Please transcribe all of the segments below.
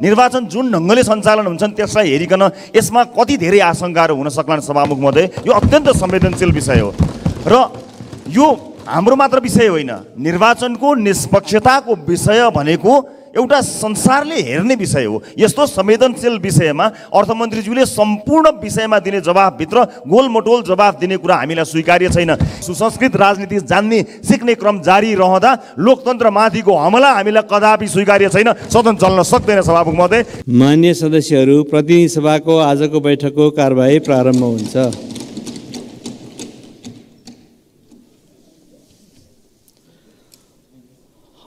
निर्वाचन जुन ढङ्गले सञ्चालन हुन्छन् त्यसलाई हेरिकन यसमा कति धेरै आशङ्काहरू हुन सक्लान् सभामुख महोदय? यो अत्यन्त संवेदनशील विषय हो। र यो हाम्रो मात्र विषय होइन। निर्वाचनको निष्पक्षताको विषय भनेको एउटा संसारले हेर्ने विषय हो। यस्तो संवेदनशील विषयमा अर्थमन्त्रीज्यूले सम्पूर्ण विषयमा दिने जवाबभित्र गोलमटोल जवाब दिने कुरा हामीलाई स्वीकार्य छैन। सुसंस्कृत राजनीति जान्ने सिक्ने क्रम जारी रहँदा लोकतन्त्रमाथिको हमला हामीलाई कदापि स्वीकार्य छैन। सदन चल्न सक्दैन सभामुख महोदय। मान्य सदस्यहरू प्रतिनिधि सभाको आजको बैठकको कारबाही प्रारम्भ हुन्छ।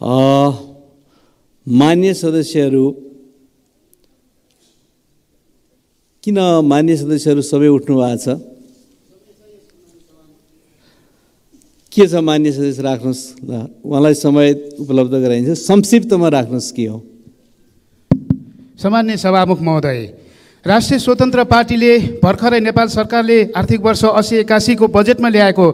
अ, मान्य सदस्यहरू किन मान्य सदस्यहरू सबै उठ्नु भएको छ? के छ मान्य सदस्य राख्नुहोस् ल। उहाँलाई समय उपलब्ध गराइन्छ। संक्षिप्तमा राख्नुहोस् के हो? सामान्य सभामुख महोदय राष्ट्रिय स्वतन्त्र पार्टीले भर्खरै नेपाल सरकारले आर्थिक वर्ष असी एकासीको बजेटमा ल्याएको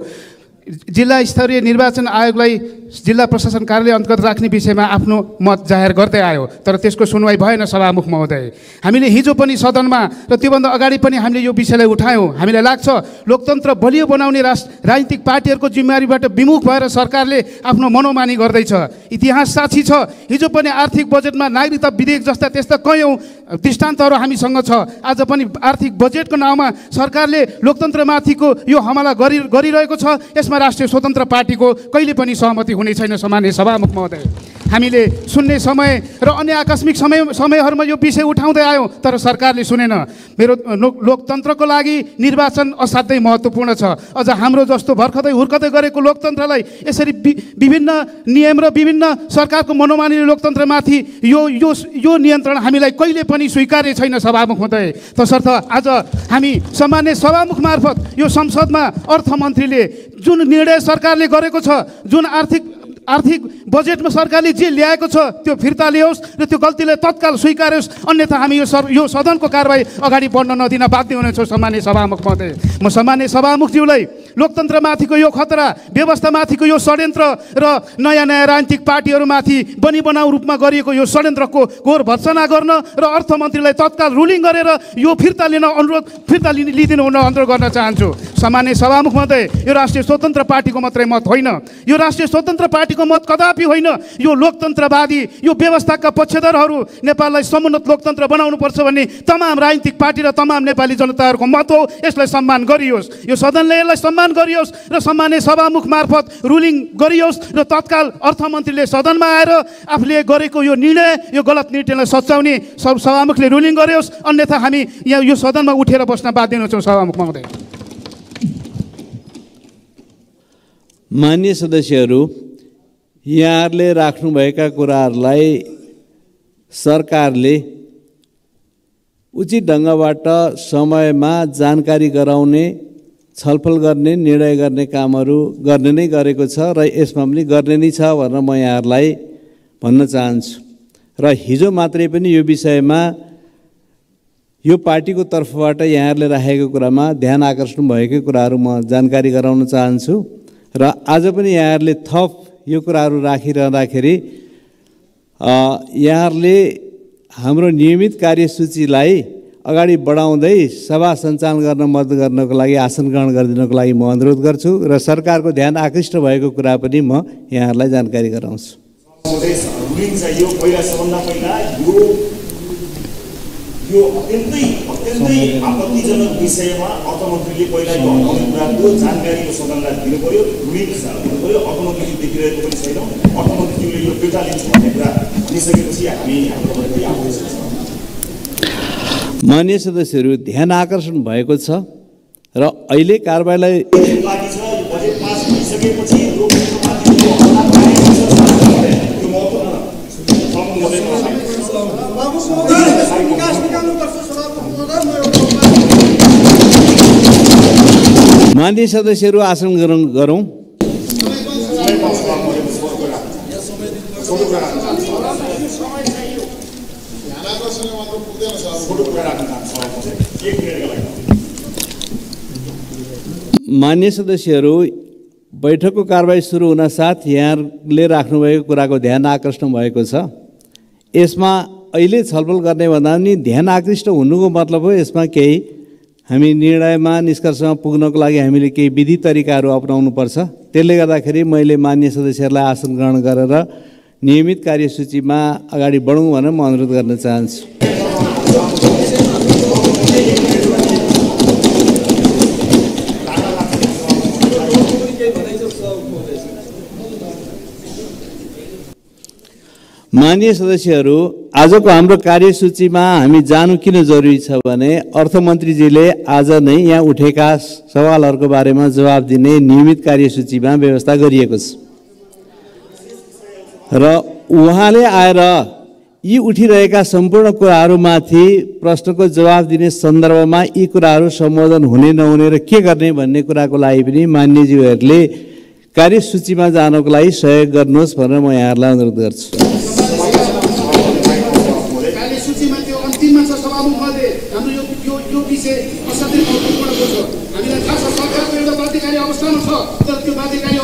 जिल्ला स्तरीय निर्वाचन आयोगलाई जिल्ला प्रशासन कार्यालय अन्तर्गत राख्ने विषयमा आफ्नो मत जाहेर गर्दै आयो तर त्यसको सुनवाई भएन सभामुख महोदय। हामीले हिजो पनि सदनमा र त्योभन्दा अगाडि पनि हामीले यो विषयलाई उठायौँ। हामीलाई लाग्छ लोकतन्त्र बलियो बनाउने राष्ट्र राजनीतिक पार्टीहरूको जिम्मेवारीबाट विमुख भएर सरकारले आफ्नो मनोमानी गर्दैछ। इतिहास साक्षी छ हिजो पनि आर्थिक बजेटमा नागरिकता विधेयक जस्ता त्यस्ता कैयौँ दृष्टान्तहरू हामीसँग छ। आज पनि आर्थिक बजेटको नाउँमा सरकारले लोकतन्त्रमाथिको यो हमला गरि गरिरहेको छ। यसमा राष्ट्रिय स्वतन्त्र पार्टीको कहिले पनि सहमति हुने छैन सामान्य सभामुख महोदय। हामीले सुन्ने समय र अन्य आकस्मिक समय समयहरूमा यो विषय उठाउँदै आयौँ तर सरकारले सुनेन। मेरो लोकतन्त्रको लागि निर्वाचन असाध्यै महत्त्वपूर्ण छ। अझ हाम्रो जस्तो भर्खरै हुर्कदै गरेको लोकतन्त्रलाई यसरी विभिन्न नियम र विभिन्न सरकारको मनोमानी लोकतन्त्रमाथि यो यो यो नियन्त्रण हामीलाई कहिले पनि स्वीकार्य छैन सभामुख महोदय तसर्थ आज हामी सामान्य सभामुख मार्फत यो संसदमा अर्थमन्त्रीले जुन निर्णय सरकारले गरेको छ जुन आर्थिक आर्थिक बजेटमा सरकारले जे ल्याएको छ त्यो फिर्ता ल्याओस् र त्यो गल्तीलाई तत्काल स्वीकारोस्। अन्यथा हामी यो सर यो सदनको कारवाही अगाडि बढ्न नदिन बाध्य हुनेछौँ सामान्य सभामुख महोदय। म सामान्य सभामुखज्यूलाई लोकतन्त्रमाथिको यो खतरा व्यवस्थामाथिको यो षड्यन्त्र र नयाँ नयाँ राजनीतिक पार्टीहरूमाथि बनी बनाउ रूपमा गरिएको यो षड्यन्त्रको घोर भर्सना गर्न र अर्थमन्त्रीलाई तत्काल रुलिङ गरेर यो फिर्ता लिन अनुरोध फिर्ता लिने लिइदिनु हुन अनुरोध गर्न चाहन्छु। सामान्य सभामुख महोदय यो राष्ट्रिय स्वतन्त्र पार्टीको मात्रै मत होइन। यो राष्ट्रिय स्वतन्त्र पार्टीको मत कदापि होइन यो लोकतन्त्रवादी यो व्यवस्थाका पक्षधरहरू नेपाललाई समुन्नत लोकतन्त्र बनाउनुपर्छ भन्ने तमाम राजनीतिक पार्टी र तमाम नेपाली जनताहरूको मत हो यसलाई सम्मान गरियोस्। यो सदनले यसलाई सम्मान गरियोस् र सामान्य सभामुख मार्फत रुलिङ गरियोस् र तत्काल अर्थमन्त्रीले सदनमा आएर आफूले गरेको यो निर्णय यो गलत निर्णयलाई सच्याउने सभामुखले रुलिङ गरियोस्। अन्यथा हामी यहाँ यो सदनमा उठेर बस्न बाध्य हुन्छौँ। सभामुख महोदय। मान्य सदस्यहरू यहाँहरूले राख्नुभएका कुराहरूलाई सरकारले उचित ढङ्गबाट समयमा जानकारी गराउने छलफल गर्ने निर्णय गर्ने कामहरू गर्ने नै गरेको छ र यसमा पनि गर्ने नै छ भनेर म यहाँहरूलाई भन्न चाहन्छु। र हिजो मात्रै पनि यो विषयमा यो पार्टीको तर्फबाट यहाँहरूले राखेको कुरामा ध्यान आकर्षण भएकै कुराहरू म जानकारी गराउन चाहन्छु। र आज पनि यहाँहरूले थप यो कुराहरू राखिरहँदाखेरि यहाँहरूले हाम्रो नियमित कार्यसूचीलाई अगाडि बढाउँदै सभा सञ्चालन गर्न मद्दत गर्नको लागि आसन ग्रहण गरिदिनको लागि म अनुरोध गर्छु र सरकारको ध्यान आकृष्ट भएको कुरा पनि म यहाँहरूलाई जानकारी गराउँछु महोदय रुलिङ चाहियो पहिला सबभन्दा पहिला यो अत्यन्तै अत्यन्तै आपत्तिजनक विषयमा अर्थमन्त्रीले पहिला यो हटाउने कुराको जानकारी यो सदनलाई दिनु पर्यो रुलिङ दिनु पर्यो अर्थमन्त्रीले देखिरहेको पनि छैनौँ। अर्थमन्त्रीले यो फिर्ता लिन्छु भन्ने कुरा भनिसकेपछि हामी हाम्रो मान्य सदस्यहरू ध्यान आकर्षण भएको छ र अहिले कारबाहीलाई लागि छ यो बजेट पास भइसकेपछि मान्य सदस्यहरू आसन ग्रहण गरौँ। मान्य सदस्यहरू बैठकको कारवाही सुरु हुन साथ यहाँले राख्नुभएको कुराको ध्यान आकर्षण भएको छ। यसमा अहिले छलफल गर्ने भन्दा पनि ध्यान आकृष्ट हुनुको मतलब हो यसमा केही हामी निर्णयमा निष्कर्षमा पुग्नको लागि हामीले केही विधि तरिकाहरू अप्नाउनुपर्छ। त्यसले गर्दाखेरि मैले मान्य सदस्यहरूलाई आसन ग्रहण गरेर नियमित कार्यसूचीमा अगाडि बढौँ भनेर म अनुरोध गर्न चाहन्छु। मान्य सदस्यहरू आजको हाम्रो कार्यसूचीमा हामी जानु किन जरुरी छ भने अर्थमन्त्रीजीले आज नै यहाँ उठेका सवालहरूको बारेमा जवाब दिने नियमित कार्यसूचीमा व्यवस्था गरिएको छ। र उहाँले आएर यी उठिरहेका सम्पूर्ण कुराहरूमाथि प्रश्नको जवाब दिने सन्दर्भमा यी कुराहरू सम्बोधन हुने नहुने र के गर्ने भन्ने कुराको लागि पनि मान्यज्यूहरूले कार्यसूचीमा जानको लागि सहयोग गर्नुहोस् भनेर म यहाँहरूलाई अनुरोध गर्छु कार्यसूचीमा त्यो अन्तिममा छ सभामुख महोदय हाम्रो यो यो यो विषय असाध्यै महत्त्वपूर्णको छ हामीलाई थाहा छ सरकारको एउटा बाध्यकारी अवस्थामा छ तर त्यो बाध्यकारी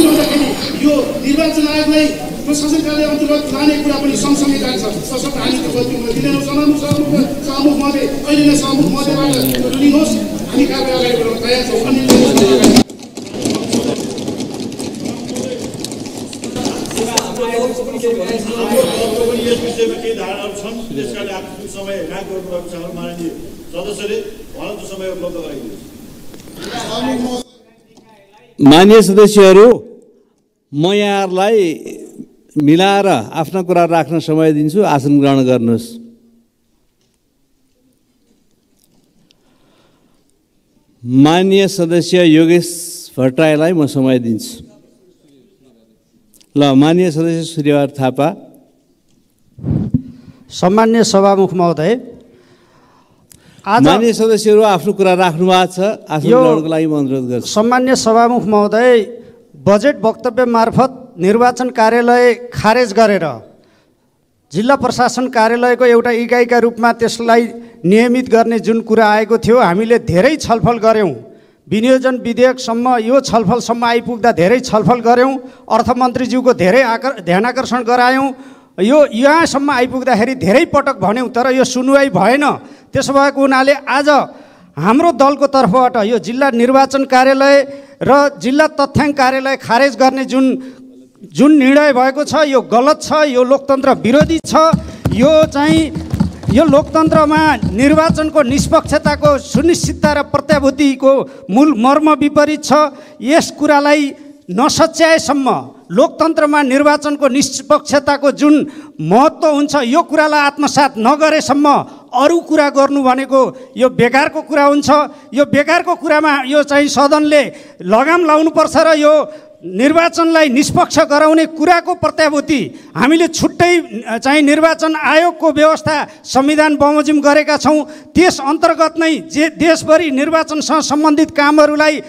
अवस्था भनिरहँदाखेरि यो निर्वाचन आयोगलाई प्रशासन कार्य अन्तर्गत लाने कुरा पनि सँगसँगै जान्छ। तसर्थ हामी दिँदैनौँ। सभामुख सभामुख सभामुख महोदय अहिले नै सभामुख महोदयबाट लिनुहोस् हामी कारवाही अगाडि बढाउन तयार छौँ। पनि गराइदिनुहोस् मान्य सदस्यहरू म यहाँहरूलाई मिलाएर आफ्ना कुरा राख्न समय दिन्छु आसन ग्रहण गर्नुहोस्। मान्य सदस्य योगेश भट्टराईलाई म समय दिन्छु। ल मान्य सदस्य सूर्यबहादुर थापा। सम्मान्य सभामुख महोदय मान्य सदस्यहरू आफ्नो कुरा राख्नु भएको छ आसन ग्रहणको लागि म अनुरोध गर्छु। सम्मान्य सभामुख महोदय बजेट वक्तव्य मार्फत निर्वाचन कार्यालय खारेज गरेर जिल्ला प्रशासन कार्यालयको एउटा इकाइका रूपमा त्यसलाई नियमित गर्ने जुन कुरा आएको थियो हामीले धेरै छलफल गऱ्यौँ। विनियोजन विधेयकसम्म यो छलफलसम्म आइपुग्दा धेरै छलफल गऱ्यौँ। अर्थमन्त्रीज्यूको धेरै आकर ध्यान आकर्षण गरायौँ। यो यहाँसम्म आइपुग्दाखेरि धेरै पटक भन्यौँ तर यो सुनवाई भएन। त्यसो भएको हुनाले आज हाम्रो दलको तर्फबाट यो जिल्ला निर्वाचन कार्यालय र जिल्ला तथ्याङ्क कार्यालय खारेज गर्ने जुन जुन निर्णय भएको छ यो गलत छ यो लोकतन्त्र विरोधी छ यो चाहिँ यो लोकतन्त्रमा निर्वाचनको निष्पक्षताको सुनिश्चितता र प्रत्याभूतिको मूल मर्म विपरीत छ। यस कुरालाई नसच्याएसम्म लोकतन्त्रमा निर्वाचनको निष्पक्षताको जुन महत्त्व हुन्छ यो कुरालाई आत्मसात नगरेसम्म अरू कुरा गर्नु भनेको यो बेकारको कुरा हुन्छ। यो बेकारको कुरामा यो चाहिँ सदनले लगाम लाउनुपर्छ र यो निर्वाचनलाई निष्पक्ष गराउने कुराको प्रत्याभूति। हामीले छुट्टै चाहिँ निर्वाचन आयोगको व्यवस्था संविधान बमोजिम गरेका छौँ। त्यस अन्तर्गत नै जे देशभरि निर्वाचनसँग सम्बन्धित कामहरूलाई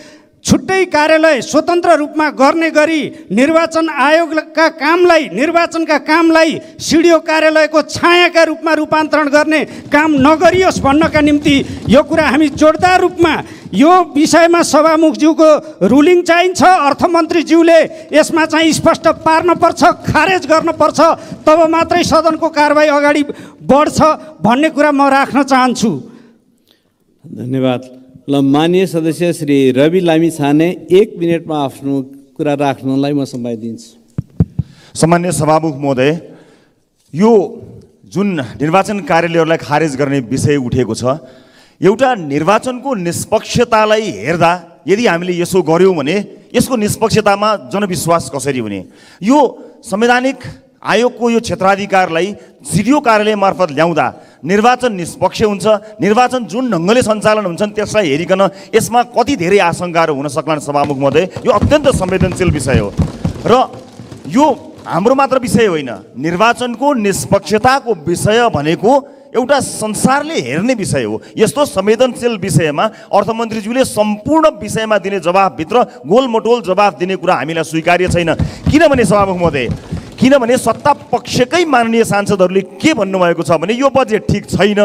छुट्टै कार्यालय स्वतन्त्र रूपमा गर्ने गरी निर्वाचन आयोगका कामलाई निर्वाचनका कामलाई सिडिओ कार्यालयको छायाका रूपमा रूपान्तरण गर्ने काम नगरियोस् भन्नका निम्ति यो कुरा हामी जोडदार रूपमा यो विषयमा सभामुखज्यूको रुलिङ चाहिन्छ। अर्थमन्त्रीज्यूले यसमा चाहिँ स्पष्ट पार्नुपर्छ खारेज गर्नुपर्छ तब मात्रै सदनको कारवाही अगाडि बढ्छ भन्ने कुरा म राख्न चाहन्छु। धन्यवाद। ल मान्य सदस्य श्री रवि लामी छाने एक मिनटमा आफ्नो कुरा राख्नलाई म समय दिन्छु। सामान्य सभामुख महोदय यो जुन निर्वाचन कार्यालयहरूलाई खारेज गर्ने विषय उठेको छ एउटा निर्वाचनको निष्पक्षतालाई हेर्दा यदि हामीले यसो गऱ्यौँ भने यसको निष्पक्षतामा जनविश्वास कसरी हुने? यो संवैधानिक आयोगको यो क्षेत्राधिकारलाई सिडिओ कार्यालय मार्फत ल्याउँदा निर्वाचन निष्पक्ष हुन्छ। निर्वाचन जुन ढङ्गले सञ्चालन हुन्छन् त्यसलाई हेरिकन यसमा कति धेरै आशङ्काहरू हुन सक्लान् सभामुख महोदय यो अत्यन्त संवेदनशील विषय हो। र यो हाम्रो मात्र विषय होइन निर्वाचनको निष्पक्षताको विषय भनेको एउटा संसारले हेर्ने विषय हो। यस्तो संवेदनशील विषयमा अर्थमन्त्रीज्यूले सम्पूर्ण विषयमा दिने जवाबभित्र गोलमटोल जवाब दिने कुरा हामीलाई स्वीकार्य छैन। किनभने सभामुख महोदय किनभने सत्ता पक्षकै माननीय सांसदहरूले के भन्नुभएको छ भने यो बजेट ठिक छैन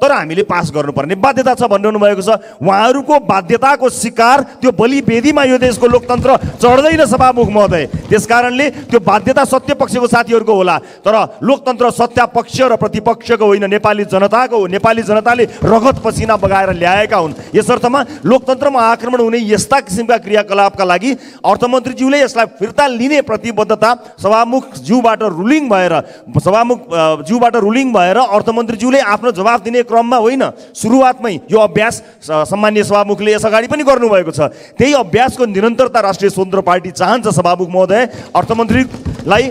तर हामीले पास गर्नुपर्ने बाध्यता छ भन्नु भएको छ। उहाँहरूको बाध्यताको शिकार त्यो बलिवेदीमा यो देशको लोकतन्त्र चढ्दैन सभामुख महोदय। त्यस कारणले त्यो बाध्यता सत्य पक्षको साथीहरूको होला। तर लोकतन्त्र सत्ता पक्ष र प्रतिपक्षको होइन नेपाली जनताको हो। नेपाली जनताले रगत पसिना बगाएर ल्याएका हुन्। यसर्थमा लोकतन्त्रमा आक्रमण हुने यस्ता किसिमका क्रियाकलापका लागि अर्थमन्त्रीज्यूले यसलाई फिर्ता लिने प्रतिबद्धता सभामुख ज्यूबाट रुलिङ भएर सभामुख ज्यूबाट रुलिङ भएर अर्थमन्त्रीज्यूले आफ्नो जवाफ दिने क्रममा होइन सुरुवातमै यो अभ्यास स- सम्मान्य सभामुखले यस अगाडि पनि गर्नुभएको छ। त्यही अभ्यासको निरन्तरता राष्ट्रिय स्वतन्त्र पार्टी चाहन्छ सभामुख महोदय अर्थमन्त्रीलाई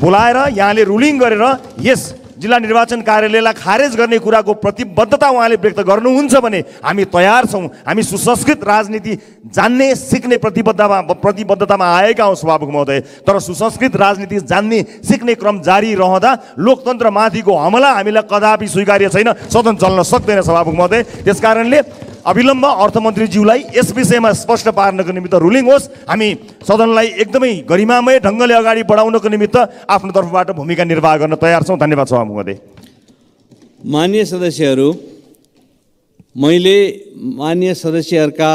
बोलाएर यहाँले रुलिङ गरेर यस जिल्ला निर्वाचन कार्यालयलाई खारेज गर्ने कुराको प्रतिबद्धता उहाँले व्यक्त गर्नुहुन्छ भने हामी तयार छौँ। हामी सुसंस्कृत राजनीति जान्ने सिक्ने प्रतिबद्धतामा प्रतिबद्धतामा आएका हौँ सभामुख महोदय। तर सुसंस्कृत राजनीति जान्ने सिक्ने क्रम जारी रहँदा लोकतन्त्रमाथिको हमला हामीलाई कदापि स्वीकार्य छैन सदन चल्न सक्दैन सभामुख महोदय। त्यस कारणले अविलम्ब अर्थमन्त्रीज्यूलाई यस विषयमा स्पष्ट पार्नको निमित्त रुलिङ होस्। हामी सदनलाई एकदमै गरिमामय ढङ्गले अगाडि बढाउनको निमित्त आफ्नो तर्फबाट भूमिका निर्वाह गर्न तयार छौँ। धन्यवाद सभामुख महोदय मान्य सदस्यहरू मैले मान्य सदस्यहरूका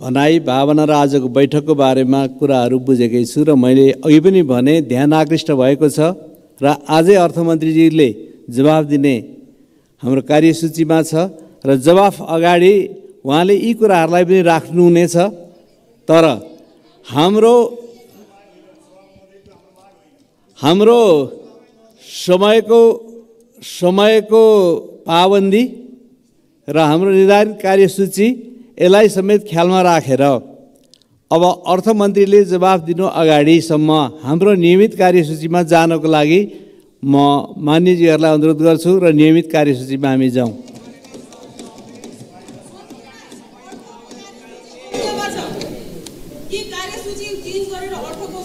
भनाइ भावना र आजको बैठकको बारेमा कुराहरू बुझेकै छु र मैले अघि पनि भने ध्यान आकृष्ट भएको छ र आजै अर्थमन्त्रीजीले जवाफ दिने हाम्रो कार्यसूचीमा छ र जवाफ अगाडि उहाँले यी कुराहरूलाई पनि राख्नुहुनेछ। तर हाम्रो हाम्रो समयको समयको पाबन्दी र हाम्रो निर्धारित कार्यसूची यसलाई समेत ख्यालमा राखेर अब अर्थमन्त्रीले जवाफ दिनु अगाडिसम्म हाम्रो नियमित कार्यसूचीमा जानको लागि म मान्यजीहरूलाई अनुरोध गर्छु र नियमित कार्यसूचीमा हामी जाउँ।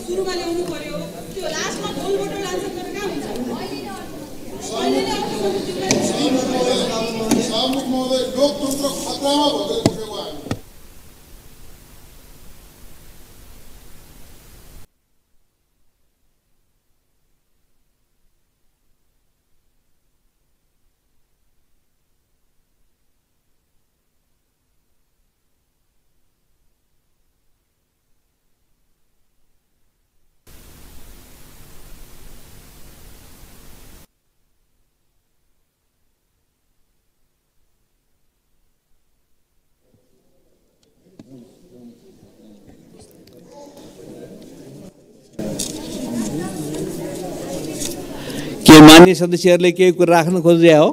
सुरुमा ल्याउनु पर्यो? त्यो लास्टमा गोलबाट लान्छ तर कहाँ हुन्छ अहिले नै अर्थमन्त्रीज्यूलाई मान्य सदस्यहरूले केही कुरा राख्न खोज्या हो?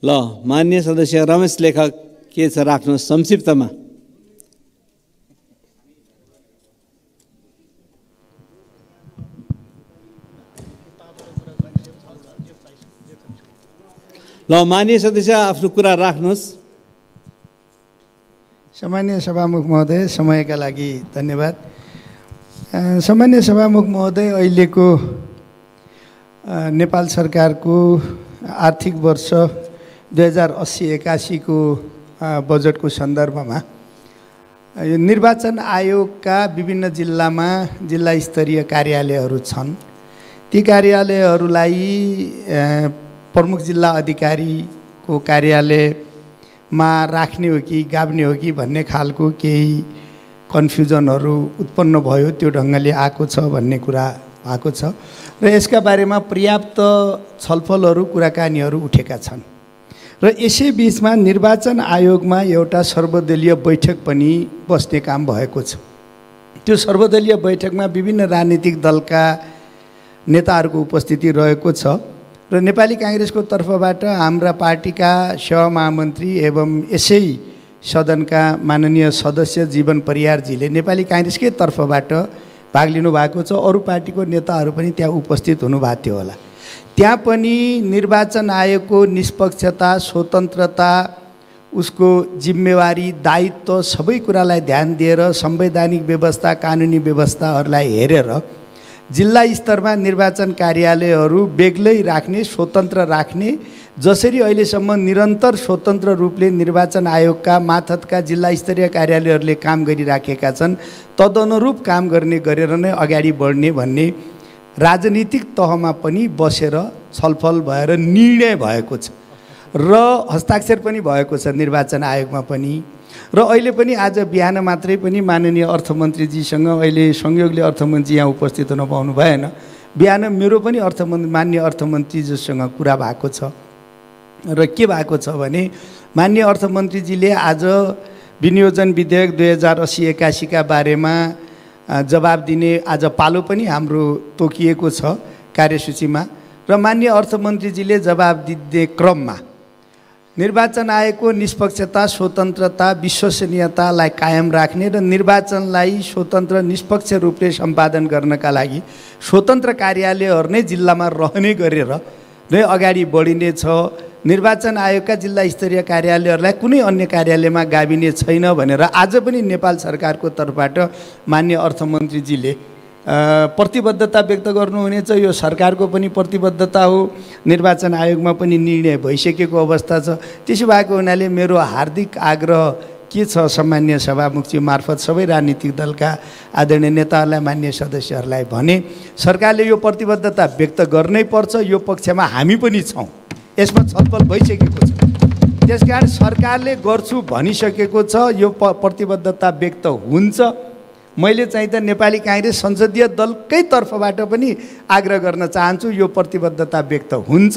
ल मान्य सदस्य रमेश लेखक के छ राख्नुहोस् संक्षिप्तमा? ल मान्य सदस्य आफ्नो कुरा राख्नुहोस्। सामान्य सभामुख महोदय समयका लागि धन्यवाद। सामान्य सभामुख महोदय अहिलेको नेपाल सरकारको आर्थिक वर्ष दुई हजार अस्सी एकासीको बजेटको सन्दर्भमा यो निर्वाचन आयोगका विभिन्न जिल्लामा जिल्ला स्तरीय कार्यालयहरू छन्। ती कार्यालयहरूलाई प्रमुख जिल्ला अधिकारीको कार्यालयमा राख्ने हो कि गाभ्ने हो कि भन्ने खालको केही कन्फ्युजनहरू उत्पन्न भयो त्यो ढङ्गले आएको छ भन्ने कुरा भएको छ। र यसका बारेमा पर्याप्त छलफलहरू कुराकानीहरू उठेका छन्। र यसै बिचमा निर्वाचन आयोगमा एउटा सर्वदलीय बैठक पनि बस्ने काम भएको छ। त्यो सर्वदलीय बैठकमा विभिन्न राजनीतिक दलका नेताहरूको उपस्थिति रहेको छ। र नेपाली काङ्ग्रेसको तर्फबाट हाम्रा पार्टीका सहमहामन्त्री एवं यसै सदनका माननीय सदस्य जीवन परियारजीले नेपाली काङ्ग्रेसकै तर्फबाट भाग लिनुभएको छ। अरू पार्टीको नेताहरू पनि त्यहाँ उपस्थित हुनुभएको थियो होला। त्यहाँ पनि निर्वाचन आयोगको निष्पक्षता स्वतन्त्रता उसको जिम्मेवारी दायित्व सबै कुरालाई ध्यान दिएर संवैधानिक व्यवस्था कानुनी व्यवस्थाहरूलाई हेरेर जिल्ला स्तरमा निर्वाचन कार्यालयहरू बेग्लै राख्ने स्वतन्त्र राख्ने जसरी अहिलेसम्म निरन्तर स्वतन्त्र रूपले निर्वाचन आयोगका माथतका जिल्ला स्तरीय कार्यालयहरूले काम गरिराखेका छन् तदनुरूप काम गर्ने गरेर नै अगाडि बढ्ने भन्ने राजनीतिक तहमा पनि बसेर छलफल भएर निर्णय भएको छ र हस्ताक्षर पनि भएको छ निर्वाचन आयोगमा पनि। र अहिले पनि आज बिहान मात्रै पनि माननीय अर्थमन्त्रीजीसँग अहिले संयोगले अर्थमन्त्री यहाँ उपस्थित हुन पाउनु भएन। बिहान मेरो पनि अर्थमन्त्री मान्य अर्थमन्त्रीजीसँग कुरा भएको छ। र के भएको छ भने मान्य अर्थमन्त्रीजीले आज विनियोजन विधेयक दुई हजार असी एकासीका बारेमा जवाब दिने आज पालो पनि हाम्रो तोकिएको छ कार्यसूचीमा। र मान्य अर्थमन्त्रीजीले जवाब दिने क्रममा निर्वाचन आयोगको निष्पक्षता स्वतन्त्रता विश्वसनीयतालाई कायम राख्ने र निर्वाचनलाई स्वतन्त्र निष्पक्ष रूपले सम्पादन गर्नका लागि स्वतन्त्र कार्यालयहरू नै जिल्लामा रहने गरेर नै अगाडि बढिनेछ। निर्वाचन आयोगका जिल्ला स्तरीय कार्यालयहरूलाई कुनै अन्य कार्यालयमा गाभिने छैन भनेर आज पनि नेपाल सरकारको तर्फबाट मान्य अर्थमन्त्रीजीले प्रतिबद्धता व्यक्त गर्नुहुनेछ। यो सरकारको पनि प्रतिबद्धता हो। निर्वाचन आयोगमा पनि निर्णय भइसकेको अवस्था छ। त्यसो भएको हुनाले मेरो हार्दिक आग्रह के छ सामान्य सभामुखजी मार्फत सबै राजनीतिक दलका आदरणीय नेताहरूलाई मान्य सदस्यहरूलाई भने सरकारले यो प्रतिबद्धता व्यक्त गर्नै पर्छ। यो पक्षमा हामी पनि छौँ। यसमा छलफल भइसकेको छ। त्यसकारण सरकारले गर्छु भनिसकेको छ। यो प प्रतिबद्धता व्यक्त हुन्छ। मैले चाहिँ त नेपाली काङ्ग्रेस संसदीय दलकै तर्फबाट पनि आग्रह गर्न चाहन्छु यो प्रतिबद्धता व्यक्त हुन्छ।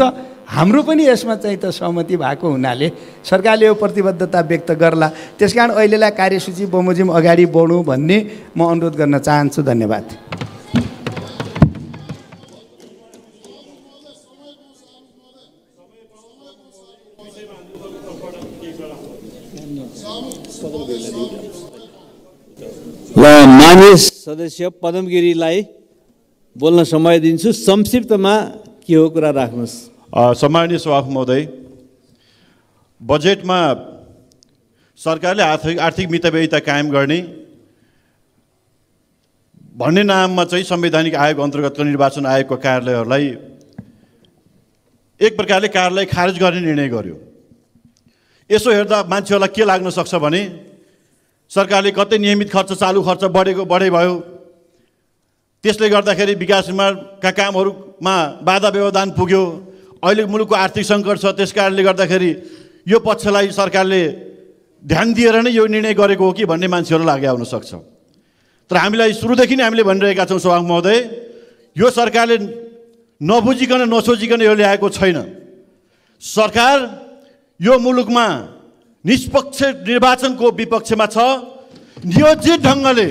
हाम्रो पनि यसमा चाहिँ त सहमति भएको हुनाले सरकारले यो प्रतिबद्धता व्यक्त गर्ला। त्यस कारण अहिलेलाई कार्यसूची बमोजिम अगाडि बढौँ भन्ने म अनुरोध गर्न चाहन्छु। धन्यवाद। ल मान्य सदस्य पदमगिरीलाई बोल्न समय दिन्छु। संक्षिप्तमा के हो कुरा राख्नुहोस्। अ, सम्माननीय सभामुख महोदय बजेटमा सरकारले आर्थिक आर्थिक मितव्ययिता कायम गर्ने भन्ने नाममा चाहिँ संवैधानिक आयोग अन्तर्गतको निर्वाचन आयोगको कार्यालयहरूलाई एक प्रकारले कार्यालय खारेज गर्ने निर्णय गर्यो। यसो हेर्दा मान्छेहरूलाई के लाग्न सक्छ भने सरकारले कतै नियमित खर्च चालु खर्च बढेको बढे भयो। त्यसले गर्दाखेरि विकास निर्माणका कामहरूमा बाधा व्यवधान पुग्यो। अहिले मुलुकको आर्थिक सङ्कट छ त्यस कारणले गर्दाखेरि यो पक्षलाई सरकारले ध्यान दिएर नै यो निर्णय गरेको हो कि भन्ने मान्छेहरू लागि आउन सक्छ। तर हामीलाई सुरुदेखि नै हामीले भनिरहेका छौँ सभामुख महोदय यो सरकारले नबुझिकन नसोचिकन यो ल्याएको छैन। सरकार यो मुलुकमा निष्पक्ष निर्वाचनको विपक्षमा छ। नियोजित ढङ्गले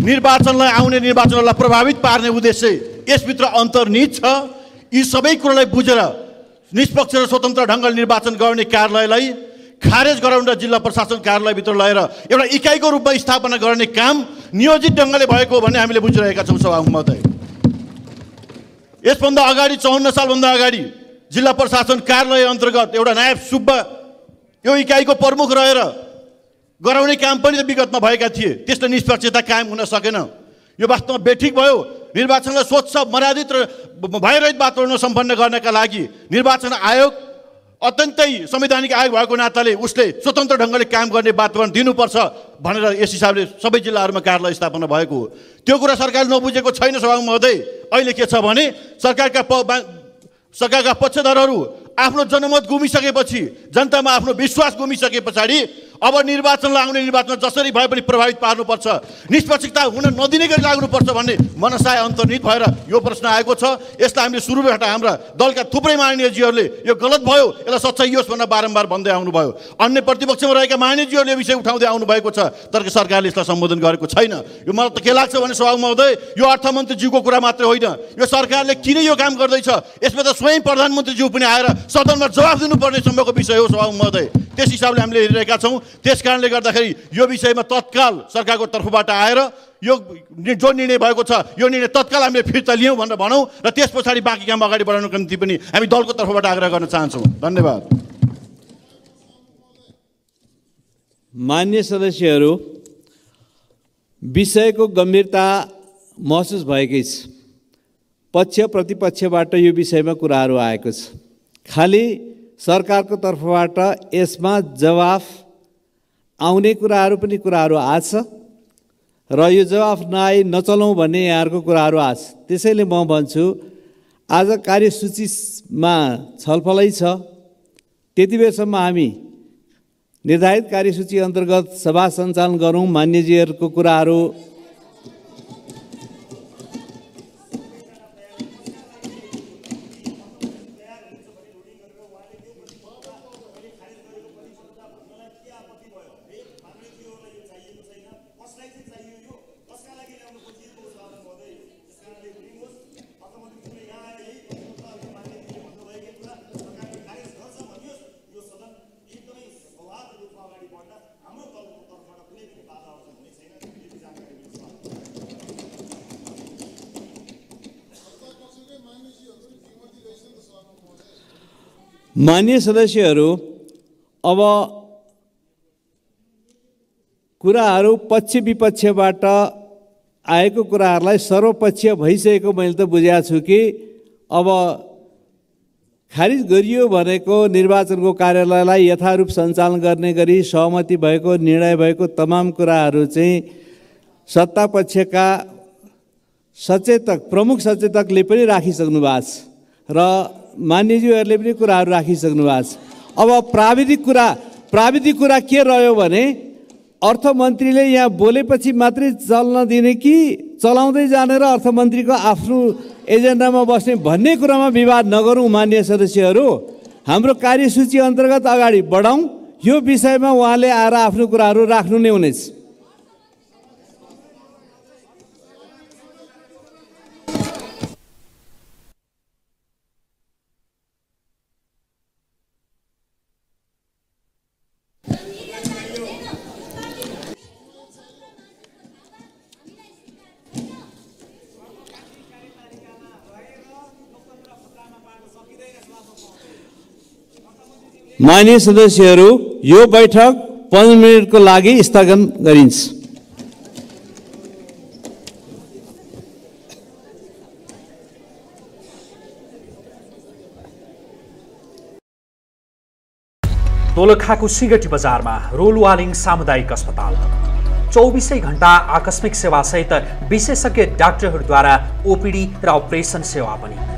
निर्वाचनलाई आउने निर्वाचनलाई प्रभावित पार्ने उद्देश्य यसभित्र अन्तर्निहित छ। यी सबै कुरालाई बुझेर निष्पक्ष र स्वतन्त्र ढङ्गले निर्वाचन गर्ने कार्यालयलाई खारेज गराउन जिल्ला प्रशासन कार्यालयभित्र लगेर एउटा इकाइको रूपमा स्थापना गर्ने काम नियोजित ढङ्गले भएको भन्ने हामीले बुझिरहेका छौँ सभामुख महोदय यसभन्दा अगाडि चौन्न सालभन्दा अगाडि जिल्ला प्रशासन कार्यालय अन्तर्गत एउटा नायब सुब्बा यो इकाइको प्रमुख रहेर गराउने काम पनि विगतमा भएका थिए। त्यसले निष्पक्षता कायम हुन सकेन। यो वास्तवमा बेठिक भयो। निर्वाचनलाई स्वच्छ मर्यादित र भयरहित वातावरणमा सम्पन्न गर्नका लागि निर्वाचन आयोग अत्यन्तै संवैधानिक आयोग भएको नाताले उसले स्वतन्त्र ढङ्गले काम गर्ने वातावरण दिनुपर्छ भनेर यस हिसाबले सबै जिल्लाहरूमा कार्यालय स्थापना भएको हो। त्यो कुरा सरकारले नबुझेको छैन सभा महोदय। अहिले के छ भने सरकारका प सरकारका पक्षधरहरू आफ्नो जनमत गुमिसकेपछि जनतामा आफ्नो विश्वास गुमिसके पछाडि अब निर्वाचनलाई आउने निर्वाचनमा जसरी भए पनि प्रभावित पार्नुपर्छ निष्पक्षता हुन नदिने गरी लाग्नुपर्छ भन्ने मनसाय अन्तर्निहित भएर यो प्रश्न आएको छ। यसलाई हामीले सुरुबाट हाम्रा दलका थुप्रै माननीयजीहरूले यो गलत भयो यसलाई सच्चाइयोस् भनेर बारम्बार भन्दै आउनुभयो। अन्य प्रतिपक्षमा रहेका माननीयजीहरूले यो विषय उठाउँदै आउनुभएको छ तर सरकारले यसलाई सम्बोधन गरेको छैन। यो मलाई त के लाग्छ भने सभामुख महोदय यो अर्थमन्त्रीज्यूको कुरा मात्रै होइन। यो सरकारले किन यो काम गर्दैछ? यसमा त स्वयं प्रधानमन्त्रीज्यू पनि आएर सदनमा जवाब दिनुपर्ने सम्मको विषय हो सभामुख महोदय। त्यस हिसाबले हामीले हेरिरहेका छौँ। त्यस कारणले गर्दाखेरि यो विषयमा तत्काल सरकारको तर्फबाट आएर यो जो निर्णय भएको छ यो निर्णय तत्काल हामीले फिर्ता लियौँ भनेर भनौँ र त्यस पछाडि बाँकी काम अगाडि बढाउनको निम्ति पनि हामी दलको तर्फबाट आग्रह गर्न चाहन्छौँ। धन्यवाद। मान्य सदस्यहरू विषयको गम्भीरता महसुस भएकै छ। पक्ष प्रतिपक्षबाट यो विषयमा कुराहरू आएको छ। खालि सरकारको तर्फबाट यसमा जवाफ आउने कुराहरू पनि कुराहरू आछ र यो जवाफ नआई नचलाउँ भन्ने यहाँहरूको कुराहरू आछ। त्यसैले म भन्छु आज कार्यसूचीमा छलफलै छ। त्यति बेरसम्म हामी निर्धारित कार्यसूची अन्तर्गत सभा सञ्चालन गरौँ। मान्यजीहरूको कुराहरू मान्य सदस्यहरू अब कुराहरू पक्ष विपक्षबाट आएको कुराहरूलाई सर्वपक्षीय भइसकेको मैले त बुझेको छु कि अब खारिज गरियो भनेको निर्वाचनको कार्यालयलाई यथारूप सञ्चालन गर्ने गरी सहमति भएको निर्णय भएको तमाम कुराहरू चाहिँ सत्ता पक्षका सचेतक प्रमुख सचेतकले पनि राखिसक्नु भएको छ र मान्यज्यूहरूले पनि कुराहरू राखिसक्नु भएको छ। अब प्राविधिक कुरा प्राविधिक कुरा के रह्यो भने अर्थमन्त्रीले यहाँ बोलेपछि मात्रै चल्न दिने कि चलाउँदै जाने र अर्थमन्त्रीको आफ्नो एजेन्डामा बस्ने भन्ने कुरामा विवाद नगरौँ मान्य सदस्यहरू। हाम्रो कार्यसूची अन्तर्गत अगाडि बढाउँ। यो विषयमा उहाँले आएर आफ्नो कुराहरू राख्नु नै हुनेछ। मान्य सदस्यहरू यो बैठक पाँच मिनटको लागि स्थगन गरिन्छ। दोलखाको सिगटी बजारमा रोलवालिङ सामुदायिक अस्पताल। चौबिसै घन्टा आकस्मिक सेवासहित विशेषज्ञ डाक्टरहरूद्वारा ओपिडी र अपरेसन सेवा पनि।